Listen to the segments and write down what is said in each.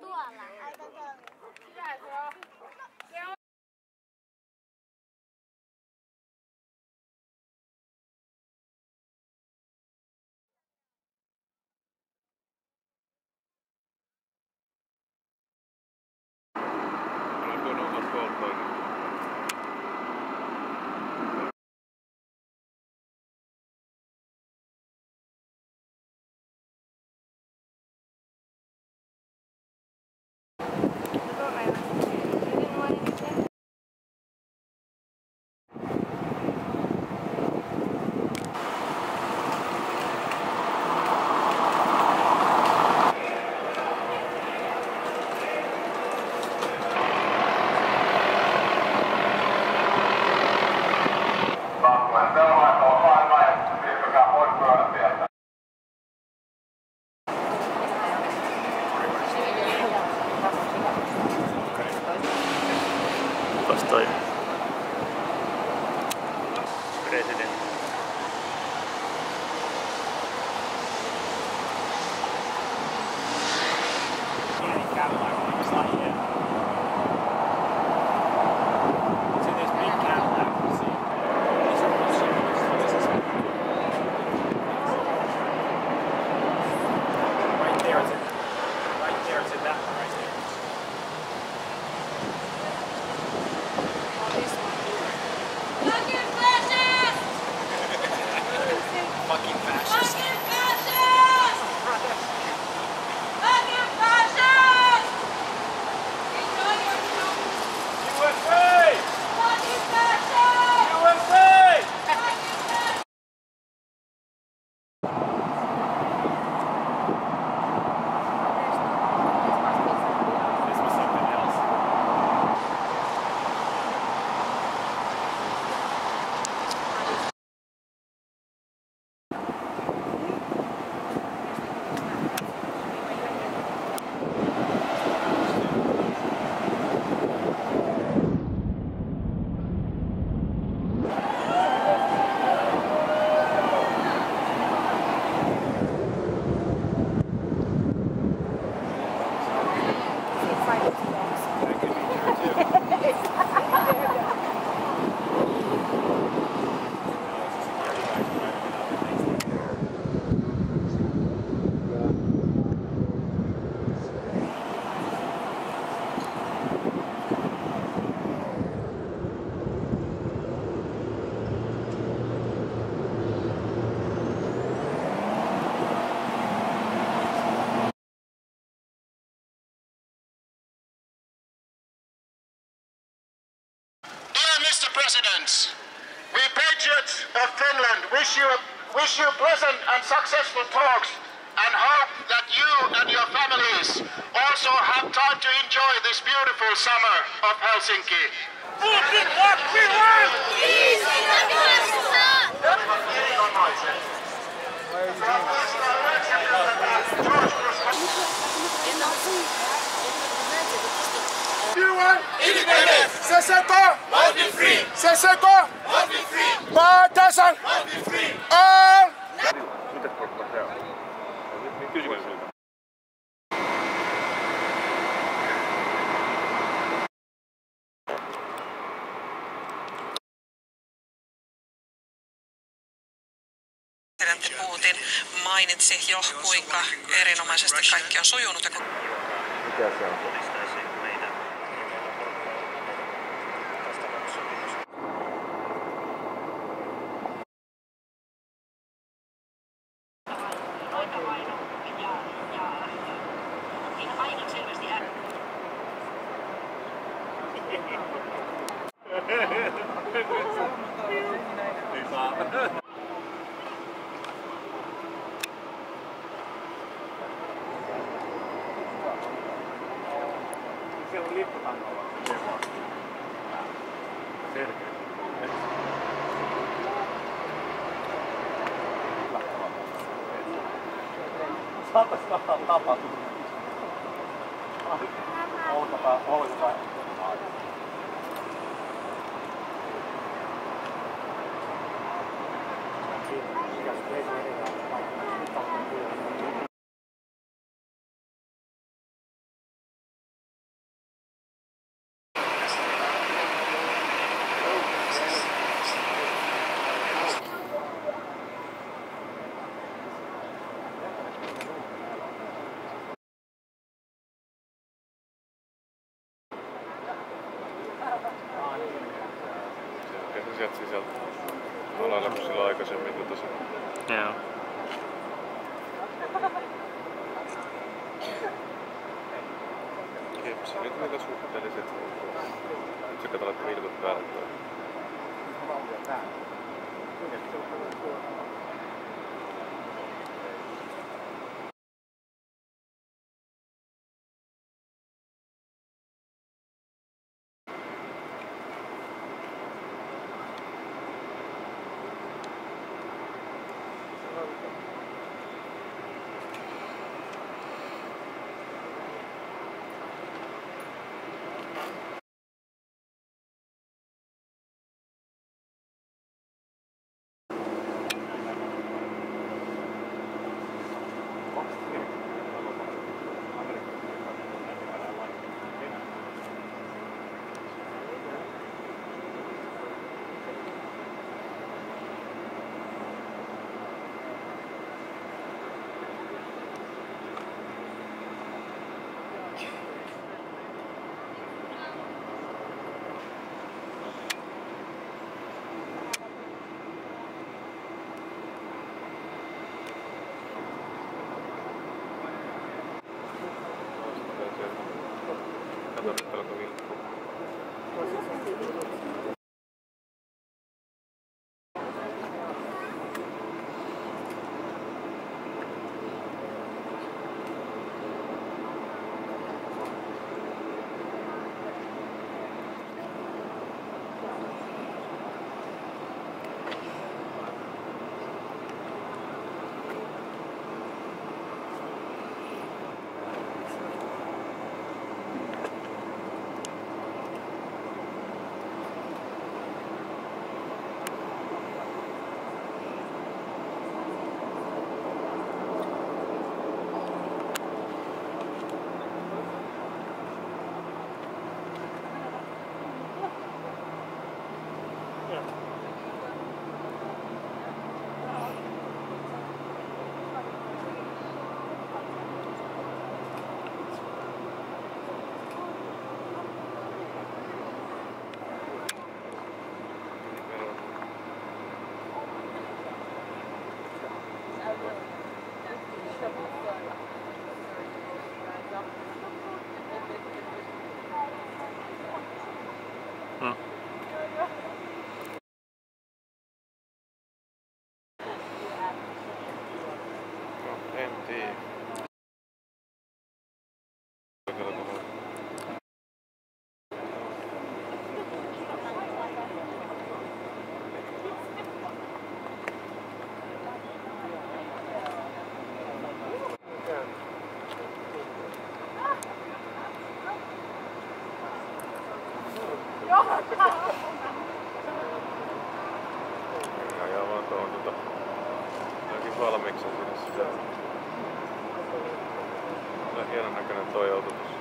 剁了，挨到这。下一条。Taas toi presidentti. President, we patriots of Finland wish you, wish you pleasant and successful talks and hope that you and your families also have time to enjoy this beautiful summer of Helsinki. Putin, what we want! You want independence. C'est c'est quoi? Quoi? Must be free. Partisan. Must be free. All. Se on? Presidentti Putin mainitsi jo, kuinka erinomaisesti kaikki on sujunut ja ku- Siellä on lippu tangolla. Selkeä. Saatais vähän tapahtua. Olkapää, olkapää. sieltä sisältä. Me ollaan silloin aikaisemmin tota se Joo. Kepsi nyt niitä suhteelliset. Nyt sä vilkut päälle toi. Kato Vaan tuon tota jokin valmiiksi sinne sisään. Kyllä hienon näköinen toi auto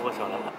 我想想。